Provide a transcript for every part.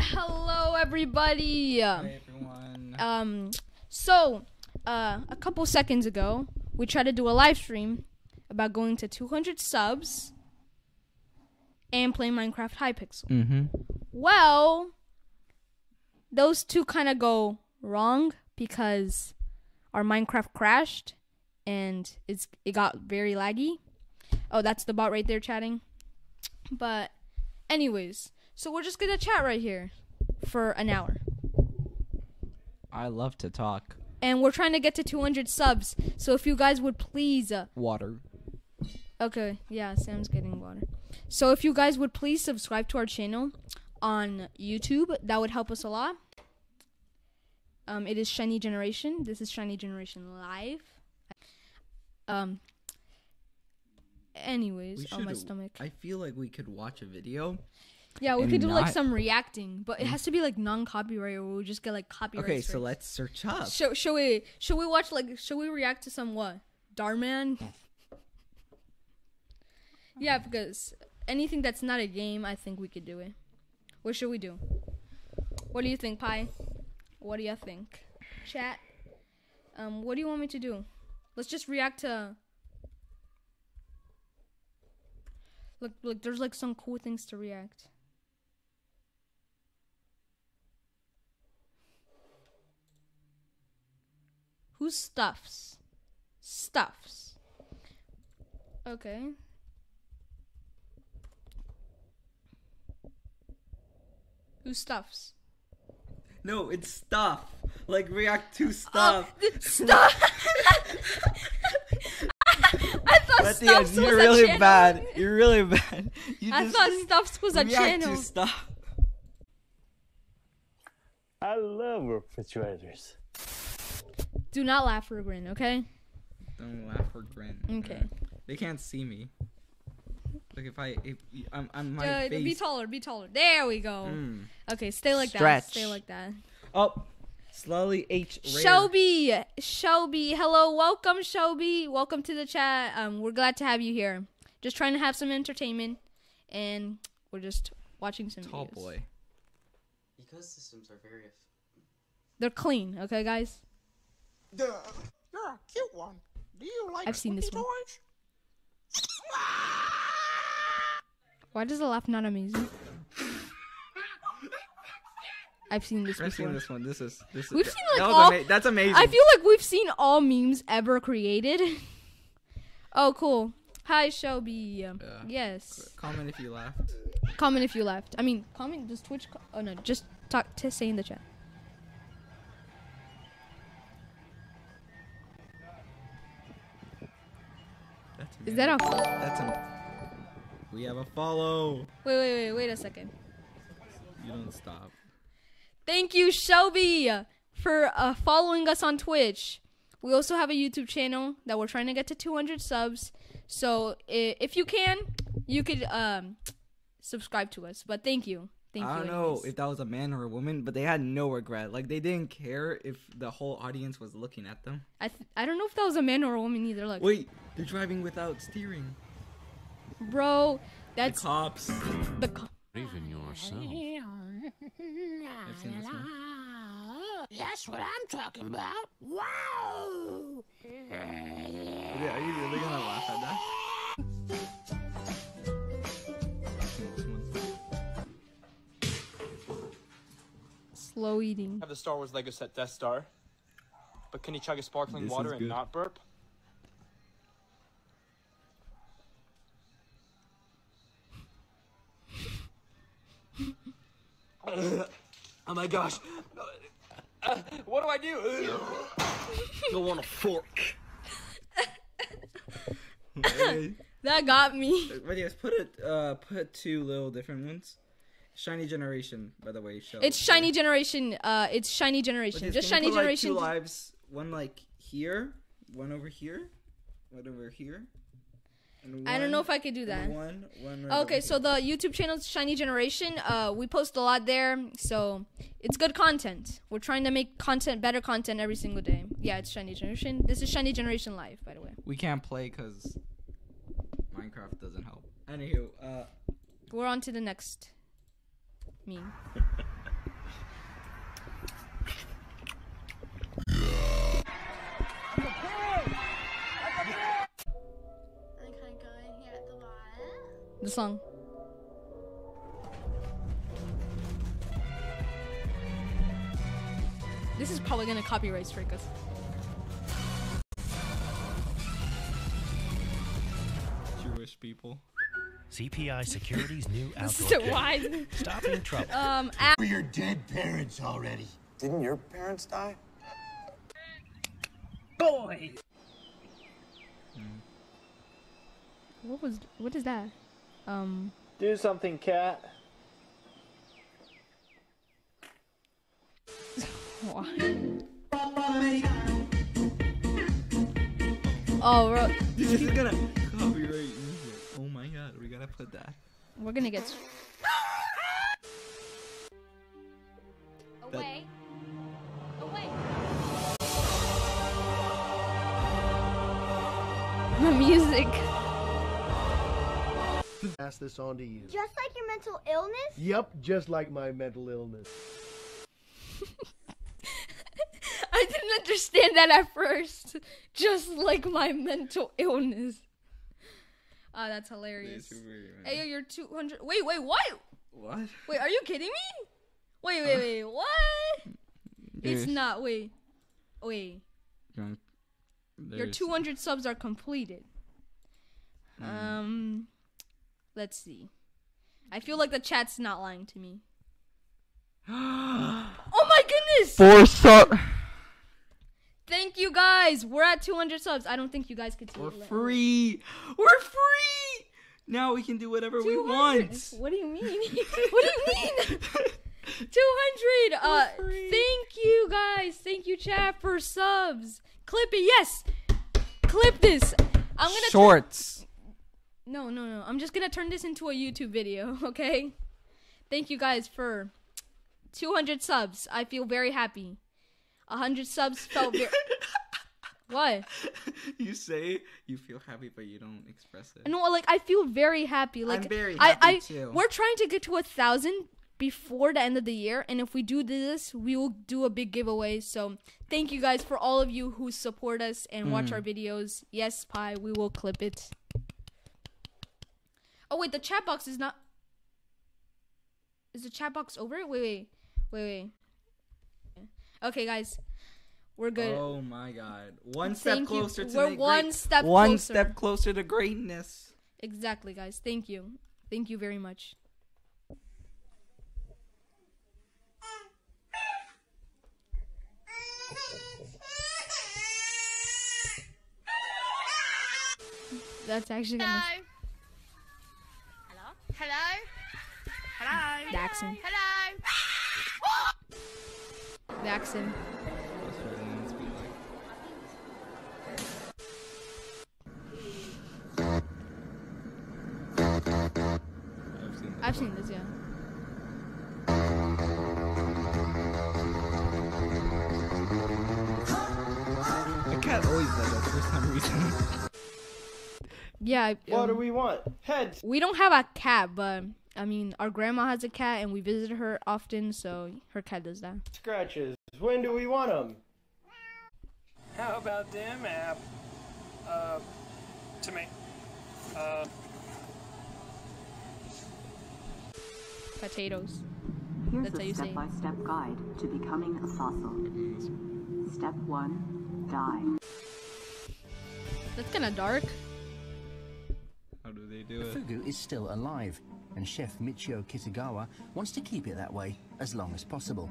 Hello, everybody. Hi everyone. Um, so uh, a couple seconds ago, we tried to do a live stream about going to 200 subs and playing Minecraft Hypixel. mm-hmm. Well, those two kind of go wrong because our Minecraft crashed and it's it got very laggy. Oh, that's the bot right there chatting. But anyways, so we're just going to chat right here for an hour. I love to talk. And we're trying to get to 200 subs. So if you guys would please uh, Water. Okay, yeah, Sam's getting water. So if you guys would please subscribe to our channel on YouTube, that would help us a lot. Um, it is Shiny Generation. This is Shiny Generation Live. Um. Anyways, We on my stomach. I feel like we could watch a video. Yeah, we could do like some reacting, but it has to be like non-copyright, or we'll just get like copyright. Okay, so strikes. let's search up. Should, should we should we watch like should we react to some what? Darman? yeah, because anything that's not a game, I think we could do it. What should we do? What do you think, Pi? What do you think? Chat. Um, what do you want me to do? Let's just react to Look, look, there's like some cool things to react. Who stuffs? Stuffs. Okay. Who stuffs? No, it's stuff. Like react to Oh, stuff. th- stuff. I thought But the stuffs was you're a really channel. bad. You're really bad. You I just thought stuffs was a react channel. to stuff. I love refrigerators. Do not laugh or grin, okay? Don't laugh or grin. Okay. They can't see me. Like if I if I'm I'm my Uh, face. be taller, be taller. There we go. Mm. Okay, stay like that. Stretch. Stay like that. Oh, slowly H. rare. Shelby, Shelby, hello, welcome, Shelby, welcome to the chat. Um, we're glad to have you here. Just trying to have some entertainment, and we're just watching some Tall videos. boy. systems are very. They're clean, okay, guys. Duh, you're a cute one. Do you like I've seen this squeaky one. toys? Why does the laugh not amazing? I've seen this I've seen this one. This is this. Is, We've seen, like, that all- ama- That's amazing. I feel like we've seen all memes ever created. oh, cool. Hi, Shelby. Yeah. Yes. Comment if you laughed. Comment if you laughed. I mean, comment. Does Twitch? Co- oh no, just talk to say in the chat. Is that a? That's a. We have a follow. Wait, wait, wait, wait a second. You don't stop. Thank you, Shelby, for uh, following us on Twitch. We also have a YouTube channel that we're trying to get to 200 subs. So if you can, you could um, subscribe to us. But thank you. Thank I you. don't know if that was a man or a woman, but they had no regret. Like they didn't care if the whole audience was looking at them. I th- I don't know if that was a man or a woman either. Like, Wait, they're driving without steering. bro, that's the cops. the. Co- Believe in yourself. I've seen this one. That's what I'm talking about. Wow! Yeah, Are you really gonna laugh at that? I've seen this one. slow eating. have the Star Wars Lego set Death Star, but can you chug a sparkling This water and not burp? Oh my gosh. Uh, what do I do? Go on a fork. Hey, That got me. But yes, put it. Uh, put two little different ones. Shiny generation, by the way. Show It's shiny generation. Uh, it's shiny generation. But Just can shiny you put, like, generation. two lives. One like here, one over here, one over here. And I don't know if I could do that. One, one right Okay, so the YouTube channel Shiny Generation. Uh, we post a lot there, so it's good content. We're trying to make content, better content every single day. Yeah, it's Shiny Generation. This is Shiny Generation Live, by the way. we can't play because Minecraft doesn't help. Anywho, uh, We're on to the next meme. song. This is probably gonna copyright strike us. Jewish people. CPI Security's new This outdoor is game. wise. Stopping trouble. Um, a- We're your dead parents already. Didn't your parents die? Boy. What was what is that? Um, Do something, cat. why? Oh, bro, This is gonna copyright music. Oh my god, we gotta put that. we're gonna get. Away. Away. The music. Pass this on to you. Just like your mental illness? Yep, just like my mental illness. I didn't understand that at first. Just like my mental illness. Ah, that's hilarious. It's weird, man. Hey, you're 200. Wait, wait, what? What? Wait, are you kidding me? Wait, wait, wait, what? It's not. Wait, wait. Your Your 200 subs are completed. Hmm. Um, let's see. I feel like the chat's not lying to me. oh my goodness! Four sub Thank you guys. We're at 200 subs. I don't think you guys could see We're it. Free. We're free. Now we can do whatever we want. What do you mean? what do you mean? 200. Uh, thank you guys. Thank you, chat, for subs. Clip it. Yes. Clip this. I'm gonna. turn- Shorts. No, no, no. I'm just gonna turn this into a YouTube video. Okay. Thank you guys for 200 subs. I feel very happy. 100 subs felt very. what? you say you feel happy, but you don't express it. No, like I feel very happy. Like very I, happy I, too. We're trying to get to a thousand before the end of the year, and if we do this, we will do a big giveaway. So thank you guys for all of you who support us and watch Mm. our videos. Yes, Pi, we will clip it. Oh wait, the chat box is not. Is the chat box over? Wait, wait, wait, wait. Okay, guys, we're good. Oh my god. One step Thank you. closer to We're make one great- step One closer. step closer to greatness. Exactly, guys. Thank you. Thank you very much. That's actually gonna. Hello? Hello? Daxon. Hello? Daxon. Yeah. I- What do um, we want? Heads. we don't have a cat, but I mean, our grandma has a cat, and we visit her often, so her cat does that. Scratches. When do we want them? How about them app? Uh, to me. Uh, Potatoes. Here's That's how a you say it. step-by-step guide to becoming a fossil. Step 1. Die. That's kind of dark. How they do it? Fugu is still alive, and Chef Michio Kitagawa wants to keep it that way as long as possible.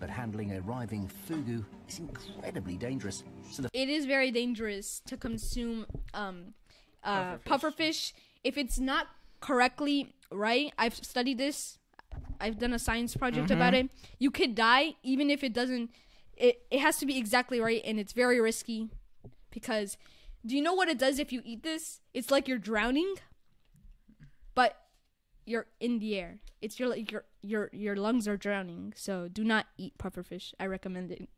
But handling a writhing fugu is incredibly dangerous, so the it is very dangerous to consume um uh pufferfish. if it's not correctly right i've studied this. I've done a science project about it. You could die even if it doesn't it, it has to be exactly right and it's very risky because do you know what it does if you eat this it's like you're drowning but you're in the air it's your like your your your lungs are drowning so do not eat pufferfish i recommend it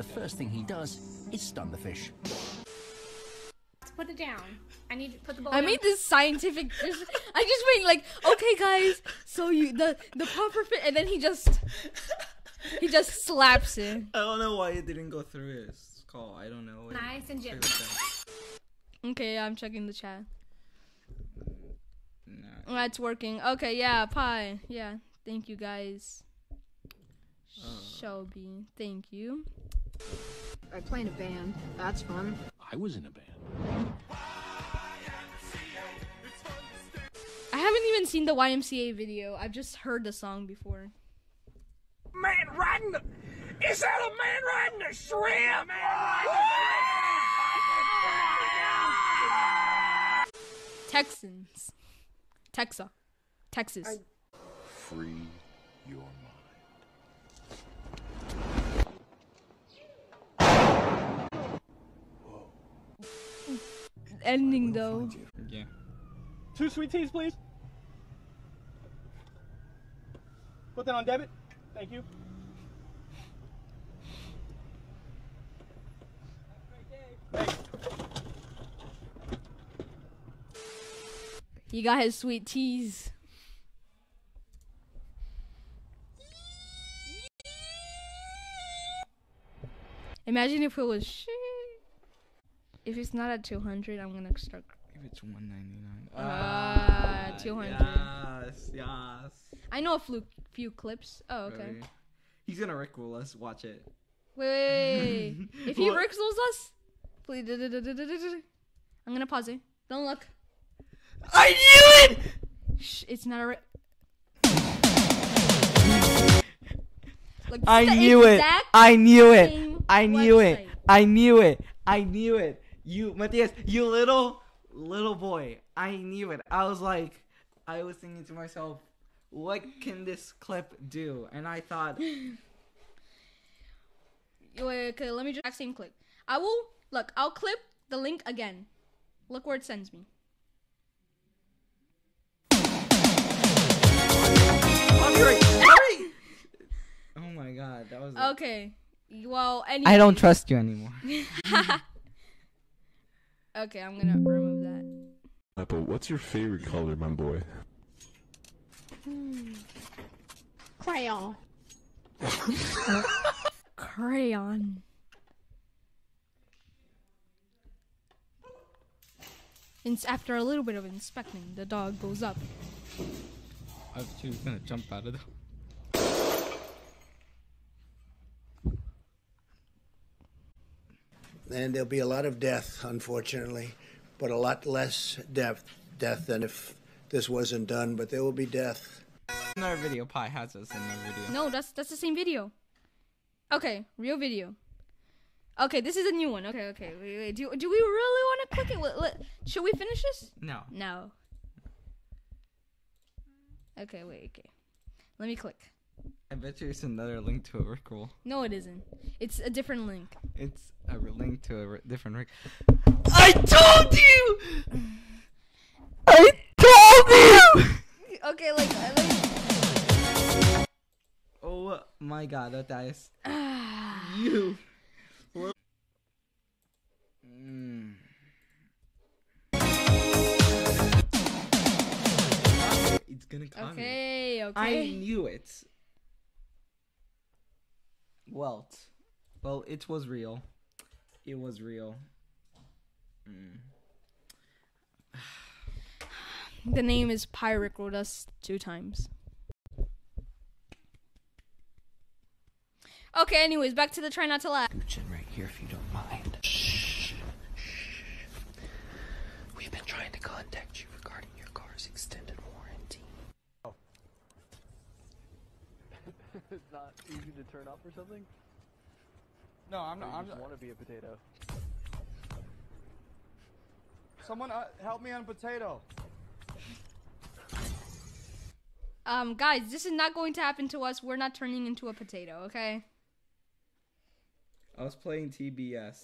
the first thing he does is stun the fish. Let's Put it down. I need to put the bowl I made this scientific. Just, I just went like, okay, guys. So you the the puffer fit, and then he just he just slaps it. I don't know why it didn't go through his call. I don't know. Nice and gentle. This out. Okay, I'm checking the chat. That's oh, working. Okay, yeah, pie. Yeah, thank you guys. Uh. Shelby, thank you. I play in a band. That's fun. I was in a band. I haven't even seen the YMCA video. I've just heard the song before. Man riding the. Is that a man riding a shrimp? Texans. Texa. Texas. Free your mind. Ending though. Yeah. Two sweet teas, please. Put that on debit. Thank you. He got his sweet teas. Imagine if it was shit. If it's not at 200, I'm gonna start. If it's 199. Ah, 200. Yes, yes. I know a few, few clips. Oh, okay. He's gonna rickroll us. Watch it. Wait, wait, wait. if he rickles us, please. I'm gonna pause it. Don't look. I knew it! Shh, it's not a. Look, I this is the knew it. I knew it. I knew website. it. I knew it. I knew it. You, Matthias, you little, little boy. I knew it. I was like, I was thinking to myself, what can this clip do? And I thought, Wait, okay, let me just same clip. I will look. I'll clip the link again. Look where it sends me. Hurry, hurry! Oh my god, that was. Okay. Well, anyway. I don't trust you anymore. okay, I'm gonna remove that. Apple, what's your favorite color, my boy? Hmm. Crayon. Crayon. Ins- after a little bit of inspecting, the dog goes up. I she was gonna jump out of the. And there'll be a lot of death, unfortunately, but a lot less death death than if this wasn't done. But there will be death. Another video. Pi has us in the video. No, that's that's the same video. Okay, real video. Okay, this is a new one. Okay, okay. Wait, wait. Do do we really want to click it? Let- let- should we finish this? No. No. Okay, wait. Okay, let me click. I bet you it's another link to a rickroll. No, it isn't. It's a different link. It's a r- link to a r- different rick. I told you. I told you. Okay, like, uh, like Oh my god, that dies. you. Well- Mm. It's gonna come. Okay, okay. I knew it. Welt. Well, it was real. It was real. Mm. the name is Pyric wrote us two times. Okay, anyways, back to the try not to laugh. right here if you don't mind. Shh. We've been trying to contact you it's not easy to turn off or something? No, I'm Or not. I'm just not. want to be a potato. Someone uh, help me on potato. Um, guys, this is not going to happen to us. We're not turning into a potato, okay? I was playing TBS.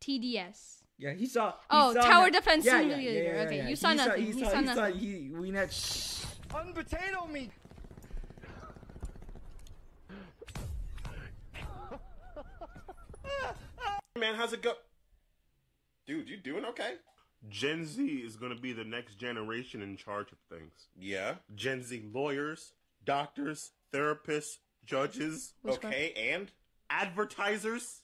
TDS. Yeah, he saw. he Oh, saw Tower that- Defense yeah, yeah, Simulator. yeah, yeah, Okay, yeah. you saw He nothing. He He saw. saw nothing. He. We not. Shh. Unpotato me. Man, how's it go? Dude, you doing okay? Gen Z is going to be the next generation in charge of things. Yeah? Gen Z lawyers, doctors, therapists, judges, What's that? okay, and advertisers.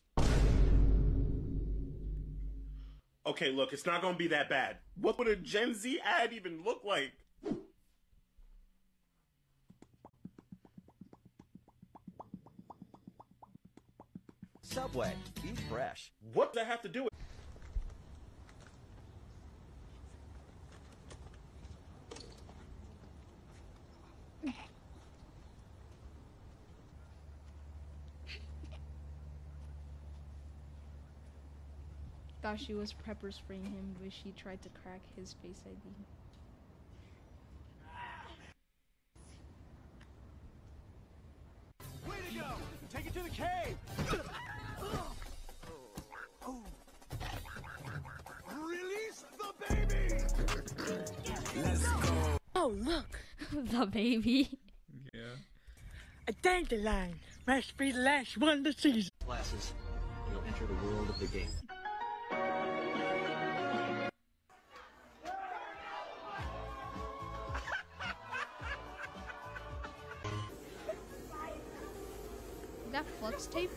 Okay, look, it's not going to be that bad. What would a Gen Z ad even look like? Subway. Eat fresh. What does that have to do with? Thought she was pepper spraying him, but she tried to crack his face ID. Way to go! Take it to the cave! Let's go! Oh, look! the baby. Yeah. A dandelion must be the last one to see. Classes. You'll enter the world of the game. Is that Flex Tape?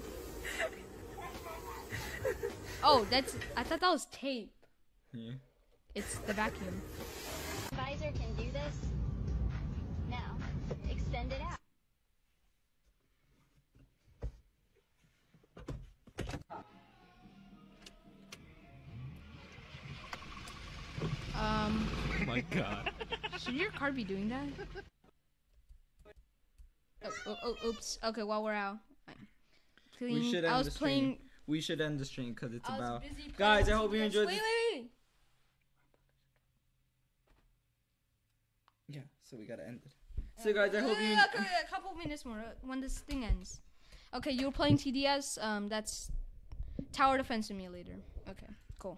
Oh, that's. I thought that was tape. Yeah. It's the vacuum. Visor can do this. Now, extend it out. Um. Oh my god. Should your car be doing that? Oh, oh, oh, oops. Okay, while we're out. I'm We should end I was the stream. playing. We should end the stream because it's I was about. busy Guys, I hope you games. enjoyed Wait, wait, wait. Yeah, so we gotta end it. So guys, I hope you. okay, a couple minutes more uh, when this thing ends. Okay, you're playing TDS. Um, that's Tower Defense Simulator. Okay, cool.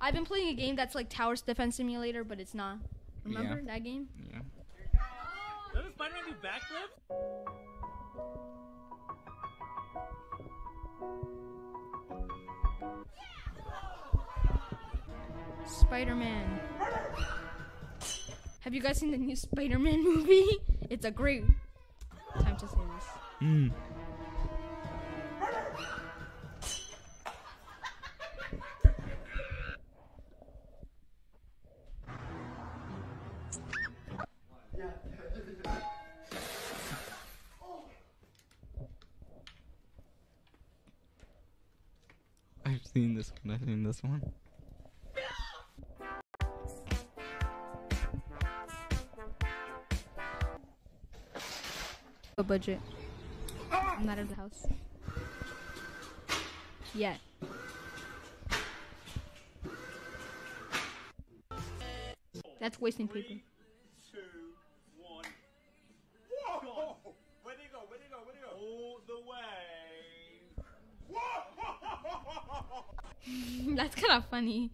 I've been playing a game that's like Tower Defense Simulator, but it's not. Remember Yeah. that game? Yeah. Doesn't Spider-Man do backflips? Spider Man. Have you guys seen the new Spider Man movie? It's a great time to say this. Mm. I've seen this one. I've seen this one. A budget. I'm not out of the house. Yet. That's wasting paper. Whoa! Where'd he go? Where'd he go? Where'd he go? All the way. That's kind of funny.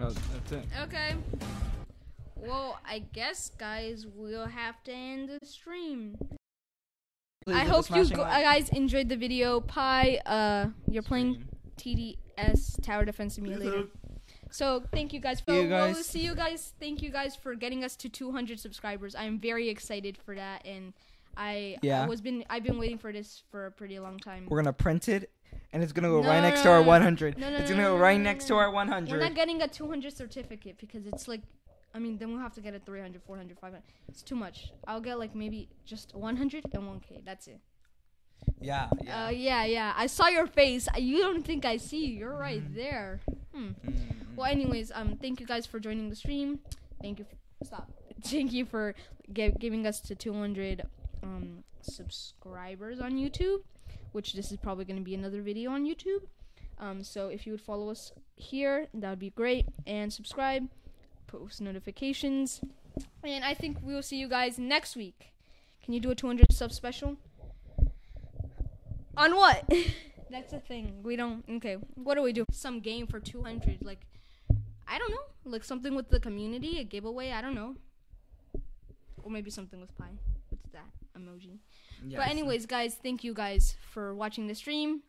Oh, that's it. Okay. Well, I guess, guys, we'll have to end the stream. Please I hope you go- guys enjoyed the video. Pi, uh, you're playing TDS Tower Defense Simulator. So thank you guys for See you guys. we'll see you guys. Thank you guys for getting us to 200 subscribers. I'm very excited for that, and I, Yeah. I was been I've been waiting for this for a pretty long time. We're gonna print it, and it's gonna go No, right no, next no, to our no, no. 100. No, no, it's gonna go right next to our 100. We're not getting a 200 certificate because it's like, I mean, then we'll have to get a 300, 400, 500. It's too much. I'll get like maybe just 100 and 1k. That's it. yeah, yeah. Uh, yeah, yeah. I saw your face. You don't think I see you. You're right Mm-hmm. there. Hmm. Well, anyways, um, thank you guys for joining the stream. Thank you. f- stop. Thank you for gi- giving us to 200 um subscribers on YouTube, which this is probably going to be another video on YouTube. Um, so if you would follow us here, that would be great, and subscribe, post notifications, and I think we will see you guys next week. Can you do a 200 sub special? On what? That's the thing. We don't. Okay. What do we do? Some game for 200. Like, I don't know. Like something with the community, a giveaway. I don't know. Or maybe something with pie. What's that emoji? Yes. But anyways, guys, thank you guys for watching the stream,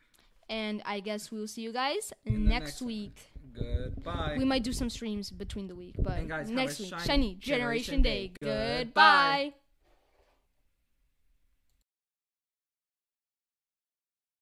and I guess we will see you guys next, next week. Goodbye. We might do some streams between the week, but guys, next week, shiny shiny Generation Generation Day. Day. Goodbye. Goodbye.